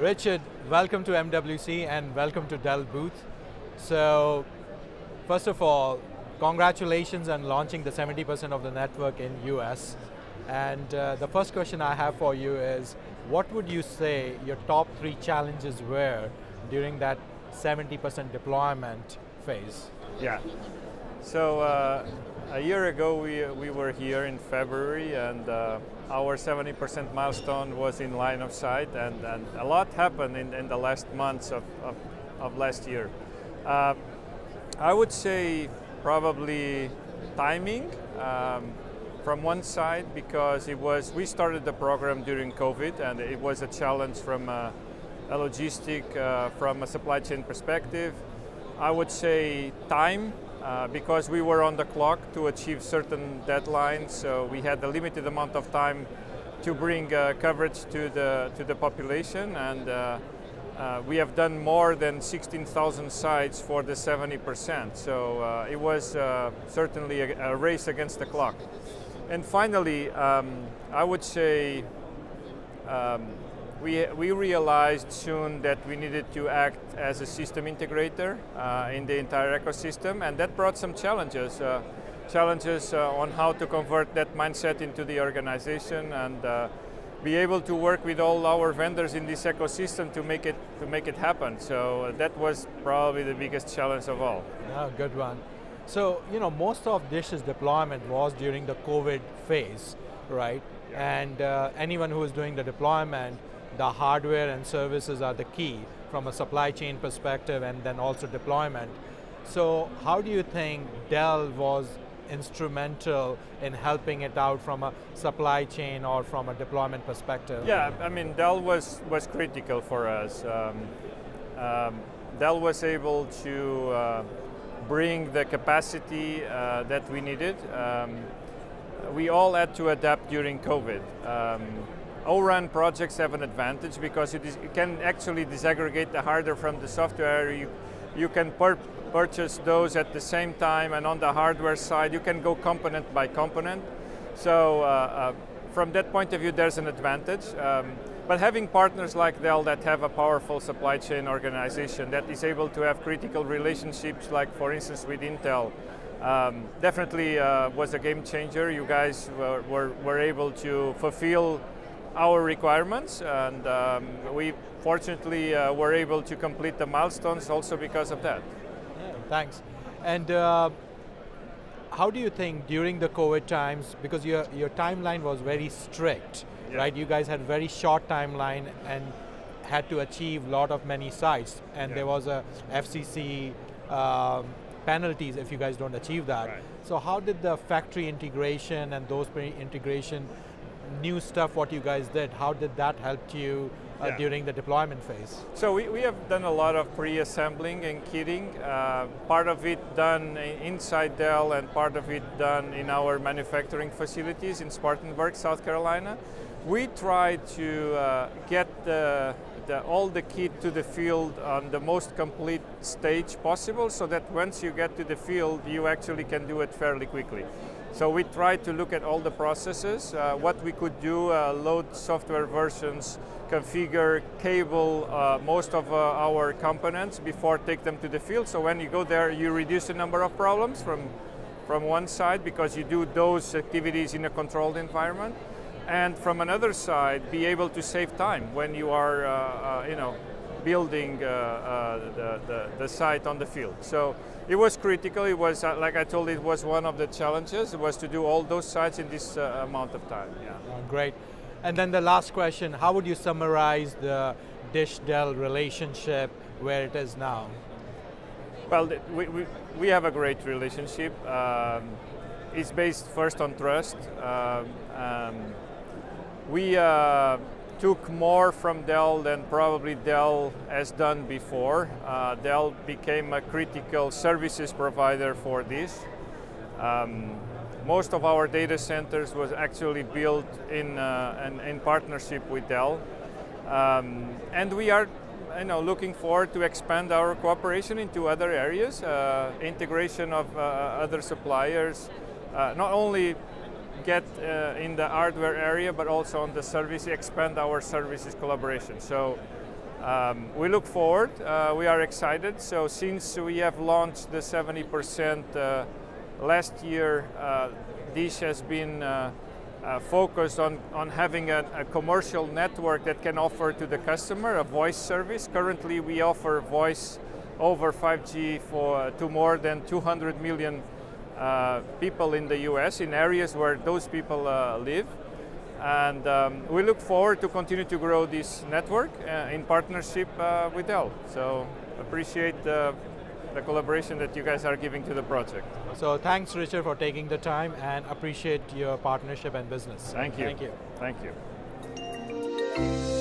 Richard, welcome to MWC and welcome to Dell booth. So, first of all, congratulations on launching the 70% of the network in US. And uh, the first question I have for you is, what would you say your top three challenges were during that 70% deployment phase? Yeah. So uh, a year ago we, we were here in February and uh, our 70% milestone was in line of sight and, and a lot happened in, in the last months of, of, of last year. Uh, I would say probably timing um, from one side because it was we started the program during COVID and it was a challenge from a, a logistic uh, from a supply chain perspective. I would say time uh, because we were on the clock to achieve certain deadlines, so we had a limited amount of time to bring uh, coverage to the to the population, and uh, uh we have done more than 16,000 sites for the 70%. So uh, it was uh, certainly a, a, race against the clock. And finally, um, I would say. Um, we, we realized soon that we needed to act as a system integrator uh, in the entire ecosystem, and that brought some challenges. Uh, challenges uh, on how to convert that mindset into the organization and uh, be able to work with all our vendors in this ecosystem to make it to make it happen. So uh, that was probably the biggest challenge of all. Yeah, good one. So you know, most of Dish's deployment was during the COVID phase, right? Yeah. And uh, anyone who was doing the deployment the hardware and services are the key from a supply chain perspective and then also deployment. So how do you think Dell was instrumental in helping it out from a supply chain or from a deployment perspective? Yeah, I mean Dell was, was critical for us. Um, um, Dell was able to uh, bring the capacity uh, that we needed. Um, we all had to adapt during COVID. O-RAN projects have an advantage because it, can actually disaggregate the hardware from the software. You, you can purchase those at the same time and on the hardware side you can go component by component. So uh, uh, from that point of view there's an advantage. Um, but having partners like Dell that have a powerful supply chain organization that is able to have critical relationships like for instance with Intel um, definitely uh, was a game changer. You guys were, were, were able to fulfill our requirements and um, we fortunately uh, were able to complete the milestones also because of that. Yeah, thanks. And uh, how do you think during the COVID times, because your, your timeline was very strict, yeah. right? You guys had very short timeline and had to achieve a lot of many sites and yeah. there was a FCC um, penalties if you guys don't achieve that. Right. So how did the factory integration and those integration new stuff what you guys did, how did that help you uh, yeah. during the deployment phase? So we, we have done a lot of pre-assembling and kitting, uh, part of it done inside Dell and part of it done in our manufacturing facilities in Spartanburg, South Carolina. We try to uh, get the, the, all the kit to the field on the most complete stage possible so that once you get to the field, you actually can do it fairly quickly. So we tried to look at all the processes, uh, what we could do, uh, load software versions, configure, cable uh, most of uh, our components before take them to the field. So when you go there, you reduce the number of problems from, from one side because you do those activities in a controlled environment. And from another side, be able to save time when you are, uh, uh, you know, building uh, uh, the, the, the, site on the field. So it was critical. It was, uh, like I told you, it was one of the challenges. It was to do all those sites in this amount of time. Yeah. Oh, great. And then the last question, how would you summarize the Dish-Dell relationship where it is now? Well, we, we, we have a great relationship. Um, it's based first on trust. Um, um, we uh, took more from Dell than probably Dell has done before. Uh, Dell became a critical services provider for this. Um, most of our data centers was actually built in, uh, in, in, partnership with Dell. Um, and we are you know, looking forward to expand our cooperation into other areas, uh, integration of uh, other suppliers, uh, not only get uh, in the hardware area, but also on the service, expand our services collaboration. So um, we look forward. Uh, we are excited. So since we have launched the 70% uh, last year, uh, Dish has been uh, uh, focused on, on having a, a, commercial network that can offer to the customer a voice service. Currently, we offer voice over 5G for to more than 200 million people in the U.S. in areas where those people live. And um, we look forward to continue to grow this network uh, in partnership uh, with Dell. So appreciate the, the collaboration that you guys are giving to the project. So thanks, Richard, for taking the time and appreciate your partnership and business. Thank you. Thank you. Thank you.